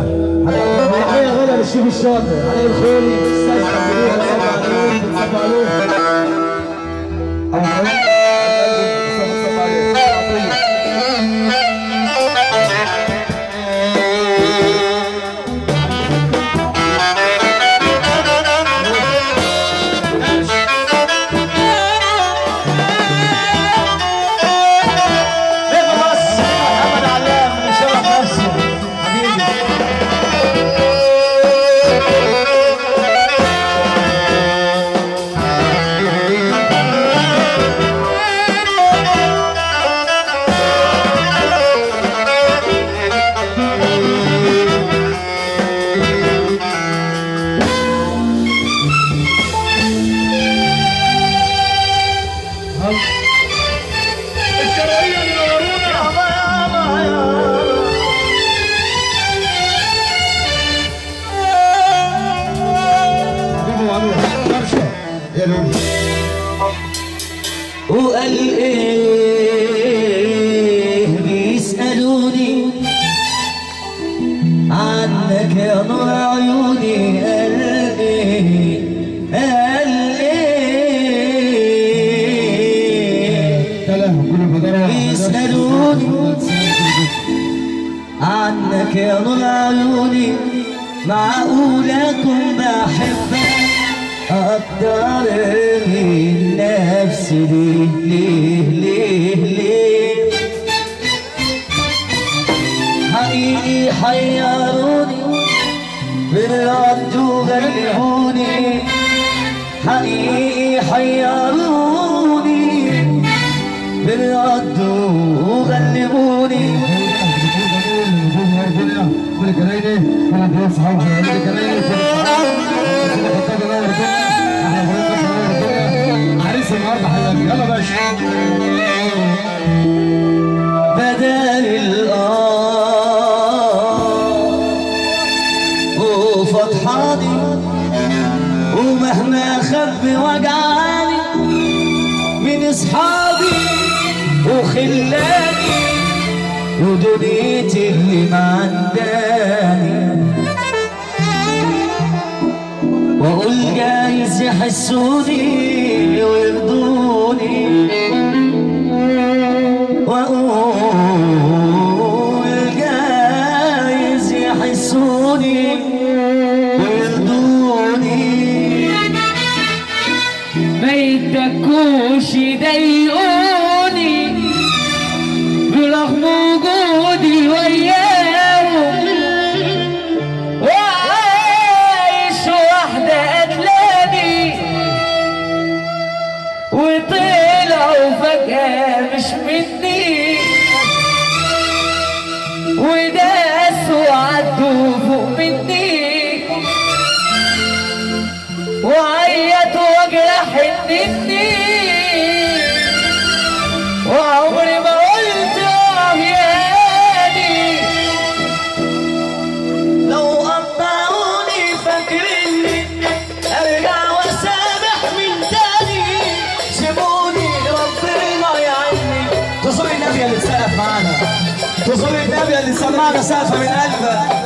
الله بالعيا غلا للشيخ الشاطر علي الخيري أستاذ عبد الله بن صبا علوم بن عيوني قلبي قلبي بيسألوني عنك يا نور عيوني معقول أكون بحبك؟ أقدر من نفسي ليه ليه ليه ليه؟ حقيقي حيروني. بالردوا غيروني حقيقي حيروني بالردوا غلبوني. بالقريني بالصحاب بالقريني عريس النهارده حلال يلا باشا قلبي وجعاني من أصحابي وخلاني ودنيتي اللي معداني وأقول جايز يحسوني ويرضوني. الانسان ما مسافه من قلبه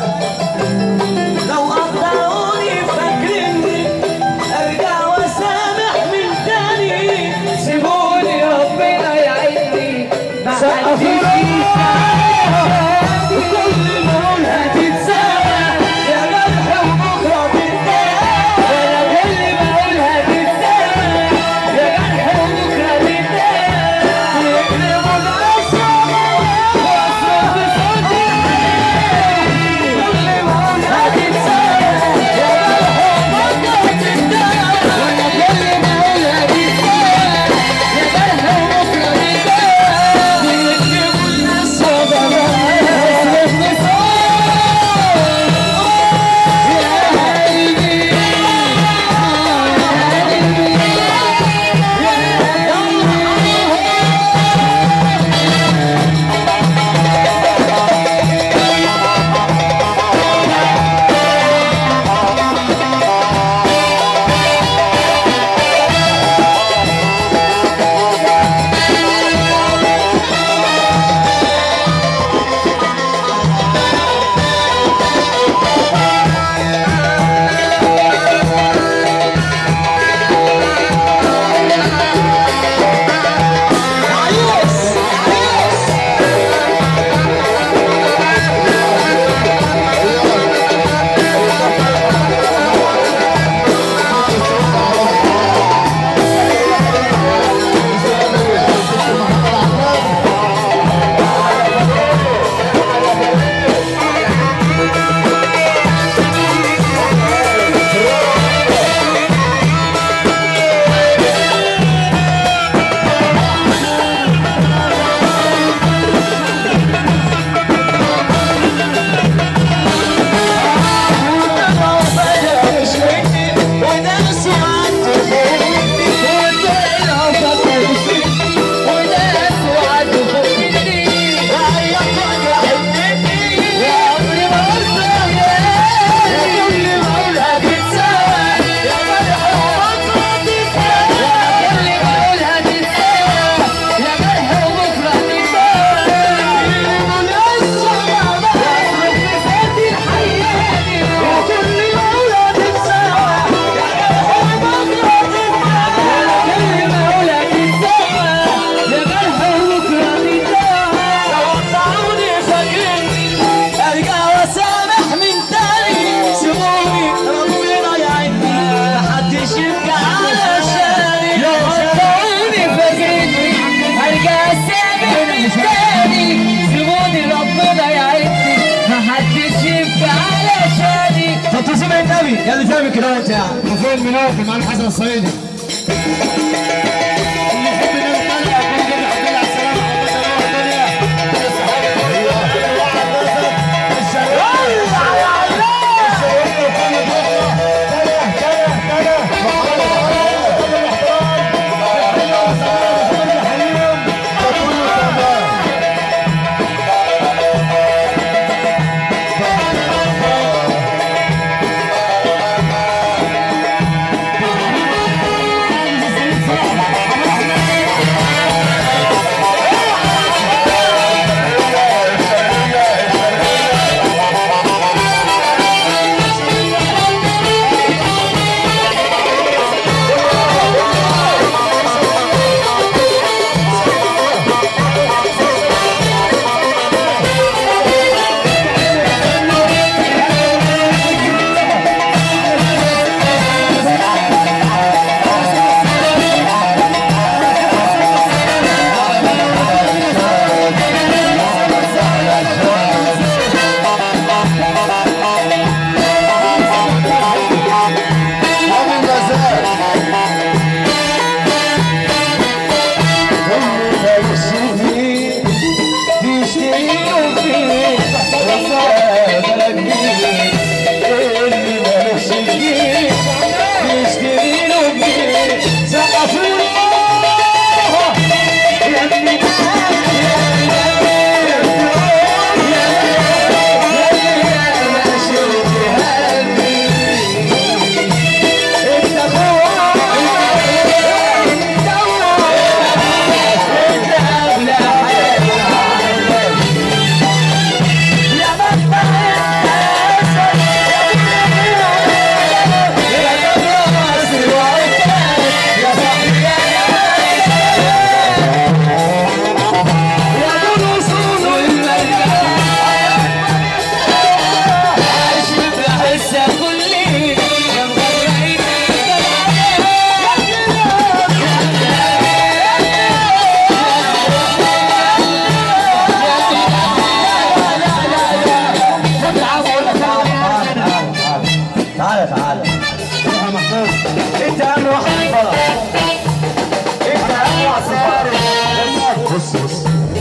كده وانت قاعد وفين المنوفي مع الحسن الصعيدي.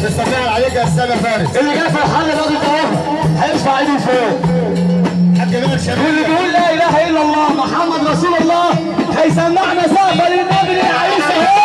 بص تستطيع عليك أستاذ فارس. اللي جاي في الحل الراجل ده اهو هيرفع ايده فوق حاج نور شباب واللي بيقول لا إله إلا الله محمد رسول الله هيسمعنا سقفه للنبي عيسى. ولا